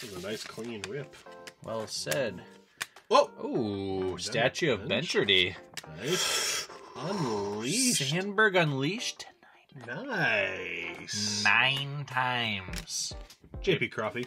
This is a nice clean whip. Well said. Whoa! Ooh, statue of bench. Bencherdy. Nice. Unleashed. Sandberg unleashed Nice. nine times. JP Crawfy.